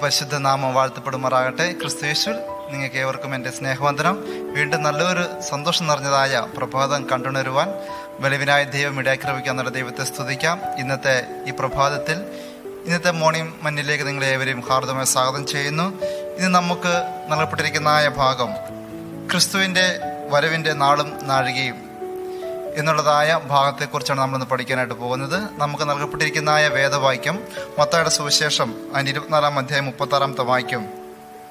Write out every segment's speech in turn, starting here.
അതിപരിശുദ്ധ നാമം വാഴ്ത്തപ്പെടുമാറാകട്ടെ. ക്രിസ്തുയേശുവിൽ നിങ്ങൾക്ക് ഏവർക്കും എന്റെ സ്നേഹവന്ദനം. വീണ്ടും നല്ലൊരു സന്തോഷം നിറഞ്ഞതായ പ്രഭാതം കണ്ടുണരുവാൻ ബലവിനായ ദൈവം ഇടയാക്കിറവിക്കാന്നുള്ള ദൈവത്തെ സ്തുതിക്കാം. ഇന്നത്തെ ഈ പ്രഭാതത്തിൽ ഇന്നത്തെ മോർണിംഗ് മഞ്ഞിലേക്ക് നിങ്ങളെ ഏവരെയും ഹാർദമായി സ്വാഗതം ചെയ്യുന്നു. ഇന്ന് നമുക്ക് നൽകപ്പെട്ടിരിക്കുന്ന ഭാഗം ക്രിസ്തുവിന്റെ വരവിന്റെ നാളും നാഴികയും എന്നുള്ളതായ ഭാഗത്തെക്കുറിച്ചാണ് നമ്മളിന്ന് പഠിക്കാനായിട്ട് പോകുന്നത്. നമുക്ക് നൽകപ്പെട്ടിരിക്കുന്ന വേദവാക്യം മത്തായുടെ സുവിശേഷം അതിന്റെ ഇരുപത്തിനാലാം അധ്യായം മുപ്പത്താറാമത്തെ വാക്യം.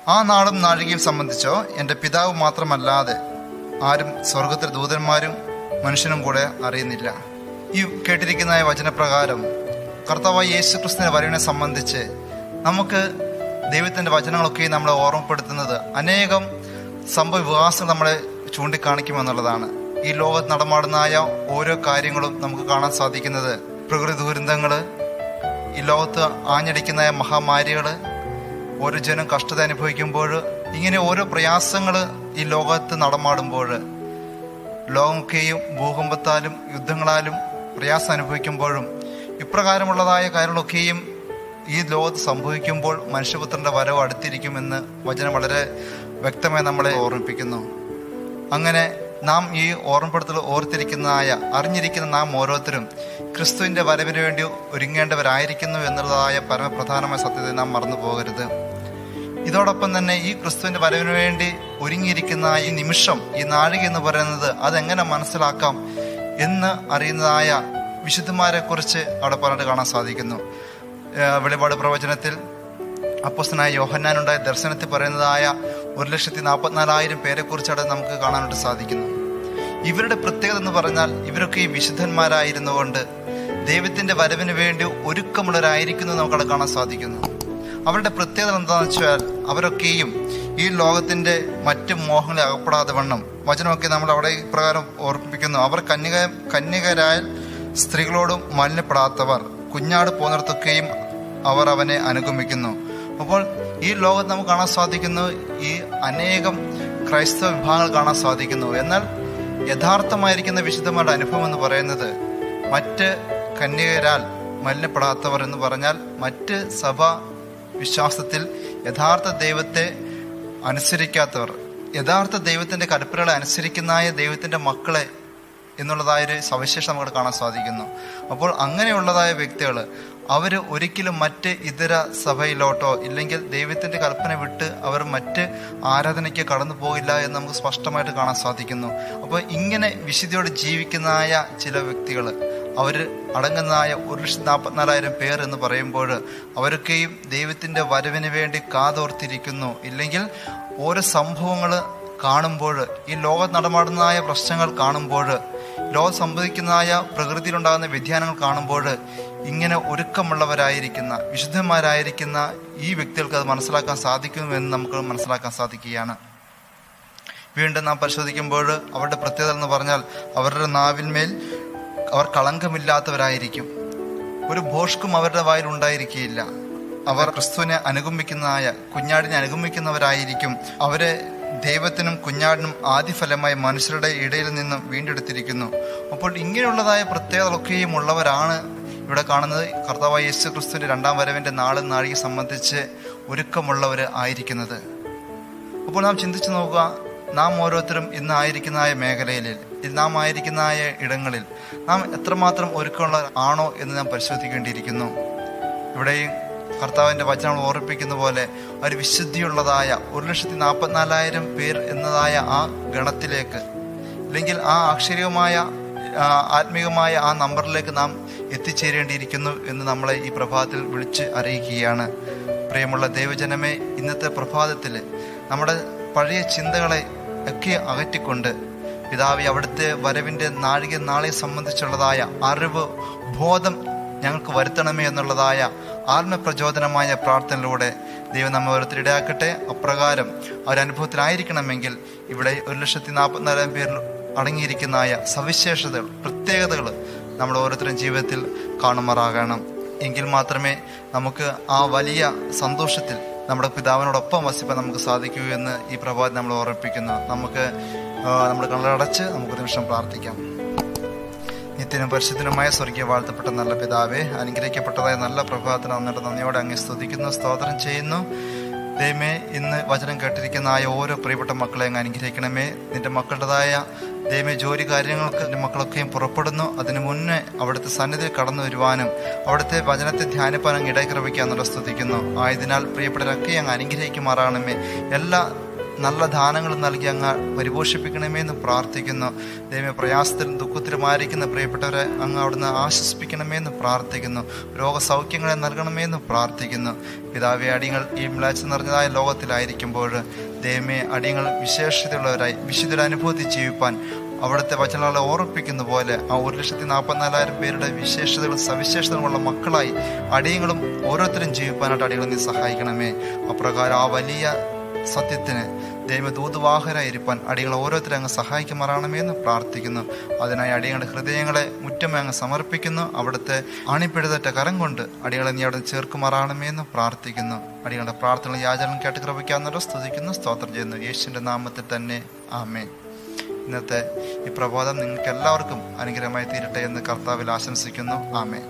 ആ നാളും നാഴികയും സംബന്ധിച്ചോ എന്റെ പിതാവ് മാത്രമല്ലാതെ ആരും സ്വർഗത്തിൽ ദൂതന്മാരും മനുഷ്യനും കൂടെ അറിയുന്നില്ല. ഈ കേട്ടിരിക്കുന്ന വചനപ്രകാരം കർത്താവായ യേശു ക്രിസ്തുവിനെ വരവിനെ സംബന്ധിച്ച് നമുക്ക് ദൈവത്തിന്റെ വചനങ്ങളൊക്കെ നമ്മളെ ഓർമ്മപ്പെടുത്തുന്നത് അനേകം സംഭവ വികാസങ്ങൾ നമ്മളെ ചൂണ്ടിക്കാണിക്കുമെന്നുള്ളതാണ്. ഈ ലോകത്ത് നടമാടുന്നതായ ഓരോ കാര്യങ്ങളും നമുക്ക് കാണാൻ സാധിക്കുന്നത്. പ്രകൃതി ദുരന്തങ്ങൾ ഈ ലോകത്ത് ആഞ്ഞടിക്കുന്ന മഹാമാരികൾ ഓരോ ജനം കഷ്ടത അനുഭവിക്കുമ്പോൾ ഇങ്ങനെ ഓരോ പ്രയാസങ്ങൾ ഈ ലോകത്ത് നടമാടുമ്പോൾ ലോകമൊക്കെയും ഭൂകമ്പത്താലും യുദ്ധങ്ങളാലും പ്രയാസം അനുഭവിക്കുമ്പോഴും ഇപ്രകാരമുള്ളതായ കാര്യങ്ങളൊക്കെയും ഈ ലോകത്ത് സംഭവിക്കുമ്പോൾ മനുഷ്യപുത്രന്റെ വരവ് അടുത്തിരിക്കുമെന്ന് വചനം വളരെ വ്യക്തമായി നമ്മളെ ഓർമ്മിപ്പിക്കുന്നു. അങ്ങനെ നാം ഈ ഓർമ്മപ്പെടുത്തൽ ഓർത്തിരിക്കുന്നതായ അറിഞ്ഞിരിക്കുന്ന നാം ഓരോരുത്തരും ക്രിസ്തുവിന്റെ വരവിന് വേണ്ടി ഒരുങ്ങേണ്ടവരായിരിക്കുന്നു എന്നുള്ളതായ പരമപ്രധാനമായ സത്യത്തെ നാം മറന്നു പോകരുത്. ഇതോടൊപ്പം തന്നെ ഈ ക്രിസ്തുവിന്റെ വരവിന് വേണ്ടി ഒരുങ്ങിയിരിക്കുന്ന ഈ നിമിഷം ഈ നാഴിക എന്ന് പറയുന്നത് അതെങ്ങനെ മനസ്സിലാക്കാം എന്ന് അറിയുന്നതായ വിശുദ്ധന്മാരെ കുറിച്ച് അവിടെ പറഞ്ഞിട്ട് കാണാൻ സാധിക്കുന്നു. വെളിപാട് പ്രവചനത്തിൽ അപ്പോസ്തനായ യോഹന്നാനുണ്ടായ ദർശനത്തിൽ പറയുന്നതായ ഒരു ലക്ഷത്തി നാൽപ്പത്തിനാലായിരം പേരെക്കുറിച്ച് അവിടെ നമുക്ക് കാണാനായിട്ട് സാധിക്കുന്നു. ഇവരുടെ പ്രത്യേകത എന്ന് പറഞ്ഞാൽ ഇവരൊക്കെ ഈ വിശുദ്ധന്മാരായിരുന്നുകൊണ്ട് ദൈവത്തിന്റെ വരവിന് വേണ്ടി ഒരുക്കമുള്ളവരായിരിക്കുന്നു നമുക്കവിടെ കാണാൻ സാധിക്കുന്നു. അവരുടെ പ്രത്യേകത എന്താണെന്ന് വെച്ചാൽ അവരൊക്കെയും ഈ ലോകത്തിന്റെ മറ്റു മോഹങ്ങളെ അകപ്പെടാതെ വണ്ണം. വചനമൊക്കെ നമ്മൾ അവിടെ ഇപ്രകാരം ഓർമ്മിപ്പിക്കുന്നു. അവർ കന്യക കന്യകരായ സ്ത്രീകളോടും മലിനപ്പെടാത്തവർ കുഞ്ഞാട് പോകുന്നിടത്തൊക്കെയും അവർ അവനെ അനുഗമിക്കുന്നു. അപ്പോൾ ഈ ലോകത്ത് നമുക്ക് കാണാൻ സാധിക്കുന്നു ഈ അനേകം ക്രൈസ്തവ വിഭാഗങ്ങൾ കാണാൻ സാധിക്കുന്നു. എന്നാൽ യഥാർത്ഥമായിരിക്കുന്ന വിശുദ്ധന്മാരുടെ അനുഭവം എന്ന് പറയുന്നത് മറ്റ് കന്യകരാൽ മലിനപ്പെടാത്തവർ എന്ന് പറഞ്ഞാൽ മറ്റ് സഭ വിശ്വാസത്തിൽ യഥാർത്ഥ ദൈവത്തെ അനുസരിക്കാത്തവർ യഥാർത്ഥ ദൈവത്തിന്റെ കൽപ്പനകളെ അനുസരിക്കുന്നതായ ദൈവത്തിന്റെ മക്കളെ എന്നുള്ളതായ ഒരു സവിശേഷം നമുക്ക് കാണാൻ സാധിക്കുന്നു. അപ്പോൾ അങ്ങനെയുള്ളതായ വ്യക്തികൾ അവർ ഒരിക്കലും മറ്റ് ഇതര സഭയിലോട്ടോ ഇല്ലെങ്കിൽ ദൈവത്തിന്റെ കൽപ്പന വിട്ട് അവർ മറ്റ് ആരാധനയ്ക്ക് കടന്നു പോകില്ല എന്ന് നമുക്ക് സ്പഷ്ടമായിട്ട് കാണാൻ സാധിക്കുന്നു. അപ്പോൾ ഇങ്ങനെ വിശുദ്ധിയോട് ജീവിക്കുന്നതായ ചില വ്യക്തികൾ അവർ അടങ്ങുന്നതായ ഒരു ലക്ഷത്തി നാൽപ്പത്തിനാലായിരം പേർ എന്ന് പറയുമ്പോൾ അവരൊക്കെയും ദൈവത്തിന്റെ വരവിന് വേണ്ടി കാതോർത്തിരിക്കുന്നു. ഇല്ലെങ്കിൽ ഓരോ സംഭവങ്ങൾ കാണുമ്പോൾ ഈ ലോകത്ത് നടമാടുന്നതായ പ്രശ്നങ്ങൾ കാണുമ്പോൾ ലോകം സംഭവിക്കുന്നതായ പ്രകൃതിയിലുണ്ടാകുന്ന വ്യതിയാനങ്ങൾ കാണുമ്പോൾ ഇങ്ങനെ ഒരുക്കമുള്ളവരായിരിക്കുന്ന വിശുദ്ധന്മാരായിരിക്കുന്ന ഈ വ്യക്തികൾക്ക് അത് മനസ്സിലാക്കാൻ എന്ന് നമുക്ക് മനസ്സിലാക്കാൻ സാധിക്കുകയാണ്. വീണ്ടും നാം പരിശോധിക്കുമ്പോൾ അവരുടെ പ്രത്യേകത എന്ന് പറഞ്ഞാൽ അവരുടെ നാവിന്മേൽ അവർ കളങ്കമില്ലാത്തവരായിരിക്കും. ഒരു ഭോഷ്കും അവരുടെ വായിൽ ഉണ്ടായിരിക്കുകയില്ല. അവർ ക്രിസ്തുവിനെ അനുഗമിക്കുന്നതായ കുഞ്ഞാടിനെ അനുഗമിക്കുന്നവരായിരിക്കും. അവരെ ദൈവത്തിനും കുഞ്ഞാടിനും ആദ്യഫലമായി മനുഷ്യരുടെ ഇടയിൽ നിന്നും വീണ്ടെടുത്തിരിക്കുന്നു. അപ്പോൾ ഇങ്ങനെയുള്ളതായ പ്രത്യേകതകളൊക്കെയും ഉള്ളവരാണ് ഇവിടെ കാണുന്നത് കർത്താവായ യേശു ക്രിസ്തുവിന്റെ രണ്ടാം വരവിന്റെ നാളും നാഴിക സംബന്ധിച്ച് ഒരുക്കമുള്ളവർ ആയിരിക്കുന്നത്. അപ്പോൾ നാം ചിന്തിച്ചു നോക്കുക നാം ഓരോരുത്തരും ഇന്ന് ആയിരിക്കുന്നതായ മേഖലയിൽ നാം ആയിരിക്കുന്നതായ ഇടങ്ങളിൽ നാം എത്രമാത്രം ഒരുക്കമുള്ള ആണോ എന്ന് നാം പരിശോധിക്കേണ്ടിയിരിക്കുന്നു. ഇവിടെയും കർത്താവിന്റെ വചനങ്ങൾ ഓർമ്മിപ്പിക്കുന്ന പോലെ ഒരു വിശുദ്ധിയുള്ളതായ ഒരു ലക്ഷത്തി നാൽപ്പത്തിനാലായിരം പേർ എന്നതായ ആ ഗണത്തിലേക്ക് അല്ലെങ്കിൽ ആ അക്ഷരീയമായ ആത്മീകമായ ആ നമ്പറിലേക്ക് നാം എത്തിച്ചേരേണ്ടിയിരിക്കുന്നു എന്ന് നമ്മളെ ഈ പ്രഭാതത്തിൽ വിളിച്ച് അറിയിക്കുകയാണ്. പ്രിയമുള്ള ദൈവജനമേ ഇന്നത്തെ പ്രഭാതത്തിൽ നമ്മുടെ പഴയ ചിന്തകളെ ഒക്കെ അകറ്റിക്കൊണ്ട് പിതാവി അവിടുത്തെ വരവിന്റെ നാഴിക നാളെ സംബന്ധിച്ചുള്ളതായ അറിവ് ബോധം ഞങ്ങൾക്ക് വരുത്തണമേ എന്നുള്ളതായ ആത്മപ്രചോദനമായ പ്രാർത്ഥനയിലൂടെ ദൈവം നമ്മെ ഓരോരുത്തരിടയാക്കട്ടെ അപ്രകാരം അവരനുഭവത്തിലായിരിക്കണമെങ്കിൽ ഇവിടെ ഒരു ലക്ഷത്തി നാൽപ്പത്തിനാലായിരം പേരിൽ അടങ്ങിയിരിക്കുന്നതായ സവിശേഷതകൾ പ്രത്യേകതകൾ നമ്മുടെ ഓരോരുത്തരും ജീവിതത്തിൽ കാണുമാറാകണം. എങ്കിൽ മാത്രമേ നമുക്ക് ആ വലിയ സന്തോഷത്തിൽ നമ്മുടെ പിതാവിനോടൊപ്പം വസിപ്പാൻ നമുക്ക് സാധിക്കൂ എന്ന് ഈ പ്രഭാതം നമ്മൾ ഓർമ്മിപ്പിക്കുന്നു. നമുക്ക് നമ്മൾ കണ്ണടച്ച് നമുക്ക് നിമിഷം പ്രാർത്ഥിക്കാം. നിത്യനും പരിശുദ്ധനുമായ സ്വർഗീയ വാഴ്ത്തപ്പെട്ട നല്ല പിതാവേ അനുഗ്രഹിക്കപ്പെട്ടതായ നല്ല പ്രഭാതത്തിന് അന്നിട്ട് നന്ദിയോടെ അങ്ങ് സ്തുതിക്കുന്നു സ്തോത്രം ചെയ്യുന്നു. ദൈവമേ ഇന്ന് വചനം കേട്ടിരിക്കുന്ന ആയ ഓരോ പ്രിയപ്പെട്ട മക്കളെ അങ്ങ് അനുഗ്രഹിക്കണമേ. നിന്റെ മക്കളുടേതായ ദൈവമേ ജോലി കാര്യങ്ങൾക്ക് മക്കളൊക്കെയും പുറപ്പെടുന്നു. അതിനു മുന്നേ അവിടുത്തെ സന്നിധിയിൽ കടന്നു വരുവാനും അവിടുത്തെ വചനത്തെ ധ്യാനിപ്പാൻ അങ്ങ് ഇടയ്ക്കിറവിക്കാന്നുള്ള സ്തുതിക്കുന്നു. ആയതിനാൽ പ്രിയപ്പെട്ടവരൊക്കെ അങ്ങ് അനുഗ്രഹിക്കുമാറാണമേ എല്ലാ നല്ല ദാനങ്ങളും നൽകി അങ്ങ് പരിപോഷിപ്പിക്കണമേ എന്ന് പ്രാർത്ഥിക്കുന്നു. ദൈവം പ്രയാസത്തിലും ദുഃഖത്തിലും ആയിരിക്കുന്ന പ്രിയപ്പെട്ടവരെ അങ്ങ് അവിടുന്ന് ആശ്വസിപ്പിക്കണമേ എന്ന് പ്രാർത്ഥിക്കുന്നു. രോഗസൗഖ്യങ്ങളെ നൽകണമേ എന്ന് പ്രാർത്ഥിക്കുന്നു. പിതാവെ ഈ മിളാച്ച് നിറഞ്ഞതായ ലോകത്തിലായിരിക്കുമ്പോൾ ദൈവമേ അടിയങ്ങൾ വിശേഷതയുള്ളവരായി വിശുദ്ധ അനുഭവത്തിൽ ജീവിപ്പാൻ അവിടുത്തെ വചനങ്ങളെ ഓർപ്പിക്കുന്ന പോലെ ആ ഒരു ലക്ഷത്തി നാൽപ്പത്തിനാലായിരം പേരുടെ വിശേഷതകളും സവിശേഷതകളുമുള്ള മക്കളായി അടിയങ്ങളും ഓരോരുത്തരും ജീവിപ്പാനായിട്ട് അടിയങ്ങൾ നീ സഹായിക്കണമേ. അപ്രകാരം ആ വലിയ സത്യത്തിന് ദൈവദൂതവാഹരായിരിക്കാൻ അടികൾ ഓരോരുത്തരെ അങ്ങ് സഹായിക്കുമാറാണമേ എന്ന് പ്രാർത്ഥിക്കുന്നു. അതിനായി അടിയങ്ങളുടെ ഹൃദയങ്ങളെ മുറ്റമേ അങ്ങ് സമർപ്പിക്കുന്നു. അവിടുത്തെ അണിപ്പിടുതറ്റ കരം കൊണ്ട് അടികളെ നീ അവിടെ ചേർക്കുമാറാണമേ എന്ന് പ്രാർത്ഥിക്കുന്നു. അടികളുടെ പ്രാർത്ഥന യാചനം കേട്ട് കൃപിക്കാന്നല്ലോ സ്തുതിക്കുന്നു. സ്തോത്രം ചെയ്യുന്നു. യേശുവിന്റെ നാമത്തിൽ തന്നെ ആമേ ഇന്നത്തെ ഈ പ്രബോധം നിങ്ങൾക്ക് എല്ലാവർക്കും അനുഗ്രഹമായി തീരട്ടെ എന്ന് കർത്താവിൽ ആശംസിക്കുന്നു. ആമേ